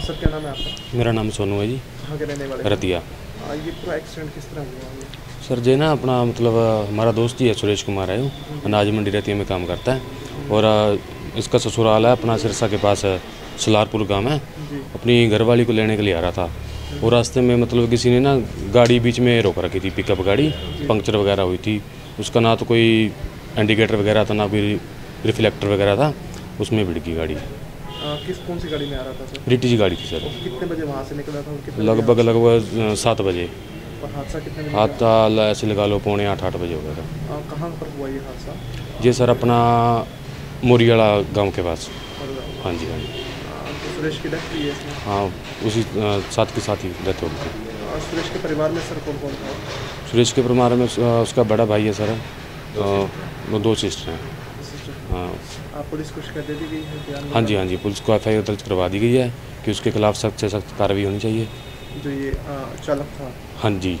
Sir क्या नाम है आपका? मेरा नाम सोनू है जी। कहाँ के रहने वाले रतिया ये पूरा एक्सीडेंट किस तरह हुआ? सर जे ना अपना मतलब हमारा दोस्त ही है सुरेश कुमार है वो। अनाज मंडी रतिया में काम करता है। और इसका ससुराल है अपना सिरसा के पास सलारपुर गाँव है। अपनी घरवाली को लेने के लिए आ रहा था। और रास्ते में मतलब किसी ने ना गाड़ी बीच में रोक रखी थी पिकअप गाड़ी पंक्चर वगैरह हुई थी। उसका ना तो कोई इंडिकेटर वगैरह था ना कोई रिफ्लेक्टर वगैरह था उसमें भिड़ गई गाड़ी। किस कौन सी गाड़ी में आ रहा था सर? रिटी जी गाड़ी थी सर। कितने बजे वहाँ से निकला था लगभग लगभग सात बजे। हादसा कितने बजे ऐसे लगा लो पौने आठ आठ बजे हो गया था। कहाँ पर हुआ ये हादसा? ये सर अपना मोरियाला गाँव के पास। हाँ जी हाँ जी। तो सुरेश की डेथ हुई है हाँ उसी साथ के साथ ही डेथ हो गई थी। सुरेश के परिवार में सर कौन कौन था? सुरेश के परिवार में उसका बड़ा भाई है सर। वो दो सिस्टर हैं। हाँ। पुलिस कुछ कर दे दी गई है हाँ जी हाँ जी पुलिस को एफ़ आई दर्ज करवा दी गई है कि उसके खिलाफ सख्त से सख्त कार्रवाई होनी चाहिए। जो ये चालक था। हाँ जी।